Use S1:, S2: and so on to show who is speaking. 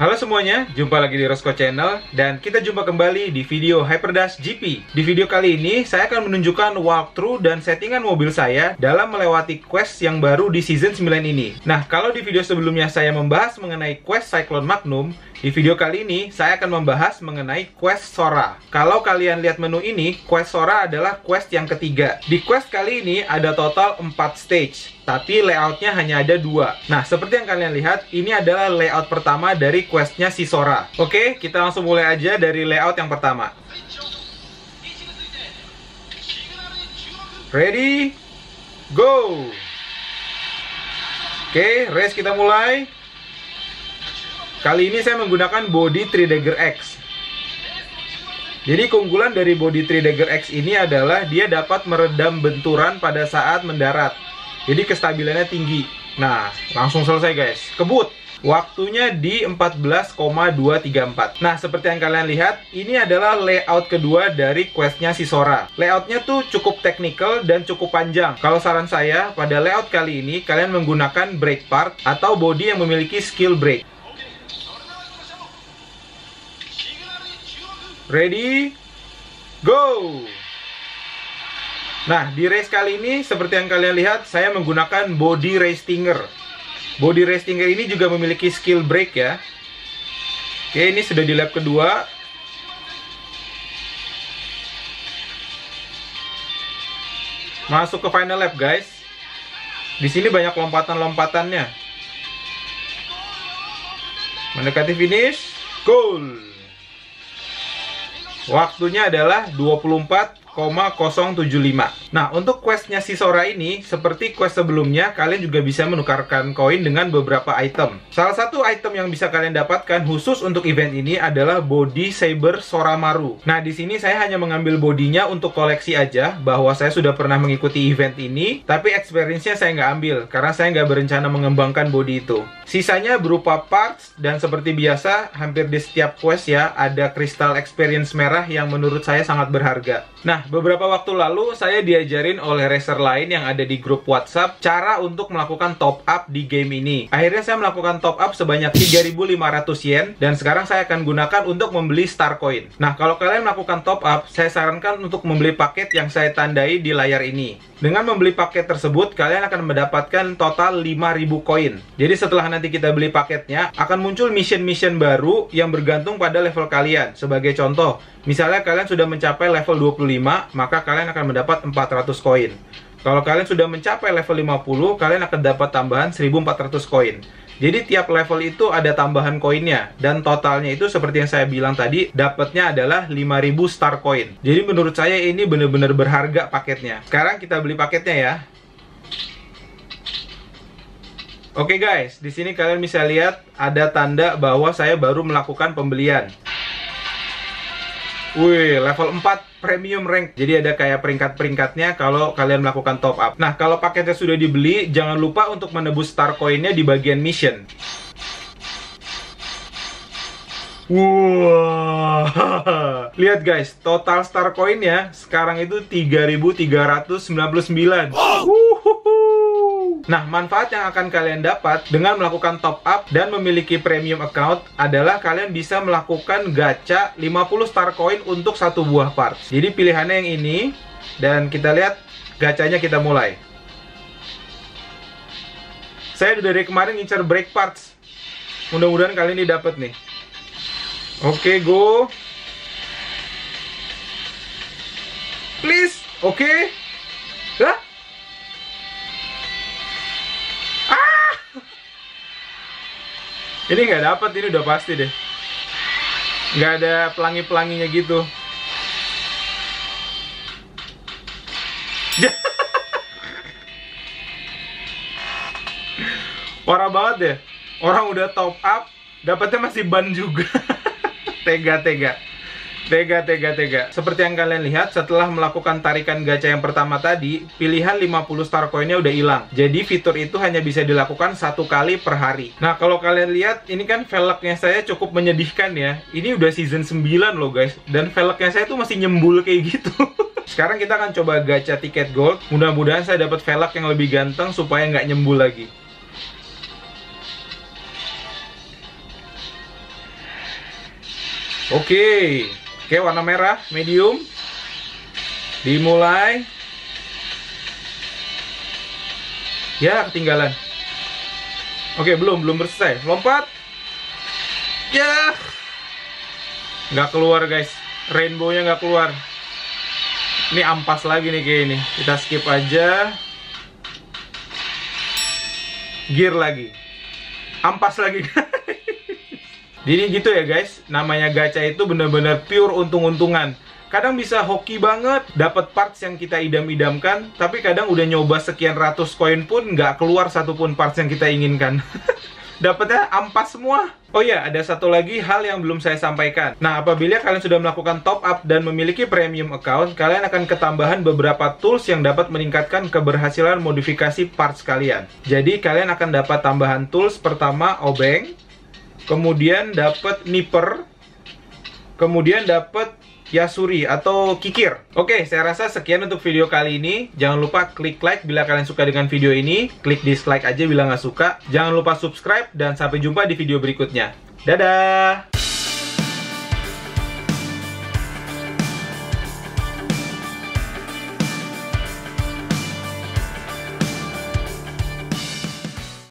S1: Halo semuanya, jumpa lagi di Rosco Channel dan kita jumpa kembali di video Hyperdash GP. Di video kali ini saya akan menunjukkan walkthrough dan settingan mobil saya dalam melewati quest yang baru di season 9 ini. Nah, kalau di video sebelumnya saya membahas mengenai quest Cyclone Magnum, di video kali ini saya akan membahas mengenai quest Sora. Kalau kalian lihat menu ini, quest Sora adalah quest yang ketiga. Di quest kali ini ada total 4 stage tapi layoutnya hanya ada dua. Nah, seperti yang kalian lihat, ini adalah layout pertama dari questnya si Sora. Oke, kita langsung mulai aja dari layout yang pertama. Ready? Go! Oke, race kita mulai. Kali ini saya menggunakan body 3 Dagger X. Jadi keunggulan dari body 3 Dagger X ini adalah dia dapat meredam benturan pada saat mendarat. Jadi kestabilannya tinggi. Nah, langsung selesai guys. Kebut. Waktunya di 14,234 Nah, seperti yang kalian lihat Ini adalah layout kedua dari questnya si Sora Layoutnya tuh cukup teknikal dan cukup panjang Kalau saran saya, pada layout kali ini Kalian menggunakan brake part Atau body yang memiliki skill brake Ready? Go! Nah, di race kali ini seperti yang kalian lihat, saya menggunakan body race stinger. Body race stinger ini juga memiliki skill brake ya. Oke, ini sudah di lap kedua. Masuk ke final lap, guys. Di sini banyak lompatan-lompatannya. Mendekati finish, goal. Waktunya adalah 24 0,075 Nah, untuk questnya si Sora ini, seperti quest sebelumnya, kalian juga bisa menukarkan koin dengan beberapa item. Salah satu item yang bisa kalian dapatkan khusus untuk event ini adalah body Saber Sora Maru. Nah, di sini saya hanya mengambil bodinya untuk koleksi aja, bahwa saya sudah pernah mengikuti event ini, tapi experience-nya saya nggak ambil, karena saya nggak berencana mengembangkan body itu. Sisanya berupa parts, dan seperti biasa, hampir di setiap quest ya, ada kristal experience merah yang menurut saya sangat berharga. Nah, beberapa waktu lalu saya diajarin oleh racer lain yang ada di grup WhatsApp cara untuk melakukan top up di game ini. Akhirnya saya melakukan top up sebanyak 3.500 yen dan sekarang saya akan gunakan untuk membeli star coin. Nah, kalau kalian melakukan top up, saya sarankan untuk membeli paket yang saya tandai di layar ini. Dengan membeli paket tersebut, kalian akan mendapatkan total 5000 koin. Jadi setelah nanti kita beli paketnya, akan muncul mission-mission baru yang bergantung pada level kalian. Sebagai contoh, misalnya kalian sudah mencapai level 25, maka kalian akan mendapat 400 koin. Kalau kalian sudah mencapai level 50, kalian akan dapat tambahan 1400 koin. Jadi tiap level itu ada tambahan koinnya dan totalnya itu seperti yang saya bilang tadi dapatnya adalah 5000 star coin. Jadi menurut saya ini benar-benar berharga paketnya. Sekarang kita beli paketnya ya. Oke okay guys, di sini kalian bisa lihat ada tanda bahwa saya baru melakukan pembelian. Wih, level 4 premium rank. Jadi ada kayak peringkat-peringkatnya kalau kalian melakukan top up. Nah, kalau paketnya sudah dibeli, jangan lupa untuk menebus star coinnya di bagian mission. Wow. lihat guys, total star coinnya sekarang itu 3.399. Nah, manfaat yang akan kalian dapat dengan melakukan top up dan memiliki premium account adalah kalian bisa melakukan gacha 50 star coin untuk satu buah parts. Jadi pilihannya yang ini dan kita lihat gacanya kita mulai. Saya dari kemarin ngincar brake parts. Mudah-mudahan kali ini dapat nih. Oke, okay, go. Please. Oke. Okay. Lah? Ini nggak dapat, ini udah pasti deh. Nggak ada pelangi-pelanginya gitu. Parah banget deh. Orang udah top up, dapatnya masih ban juga. Tega-tega. Tega, tega, tega. Seperti yang kalian lihat, setelah melakukan tarikan gacha yang pertama tadi, pilihan 50 star coinnya udah hilang. Jadi fitur itu hanya bisa dilakukan satu kali per hari. Nah, kalau kalian lihat, ini kan velgnya saya cukup menyedihkan ya. Ini udah season 9 loh guys. Dan velgnya saya tuh masih nyembul kayak gitu. Sekarang kita akan coba gacha tiket gold. Mudah-mudahan saya dapat velg yang lebih ganteng supaya nggak nyembul lagi. Oke, oke warna merah, medium. Dimulai. Ya, ketinggalan. Oke, belum, belum selesai. Lompat. Ya. Nggak keluar, guys. Rainbow-nya nggak keluar. Ini ampas lagi nih kayak ini. Kita skip aja. Gear lagi. Ampas lagi. Jadi gitu ya guys. Namanya gacha itu bener-bener pure untung-untungan. Kadang bisa hoki banget, dapat parts yang kita idam-idamkan, tapi kadang udah nyoba sekian ratus koin pun nggak keluar satupun parts yang kita inginkan. dapatnya ampas semua. Oh ya, ada satu lagi hal yang belum saya sampaikan. Nah, apabila kalian sudah melakukan top up dan memiliki premium account, kalian akan ketambahan beberapa tools yang dapat meningkatkan keberhasilan modifikasi parts kalian. Jadi, kalian akan dapat tambahan tools pertama obeng, kemudian dapat nipper, kemudian dapat Yasuri atau Kikir. Oke, saya rasa sekian untuk video kali ini. Jangan lupa klik like bila kalian suka dengan video ini. Klik dislike aja bila nggak suka. Jangan lupa subscribe dan sampai jumpa di video berikutnya. Dadah!